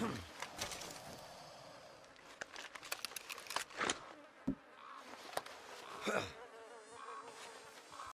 Huh.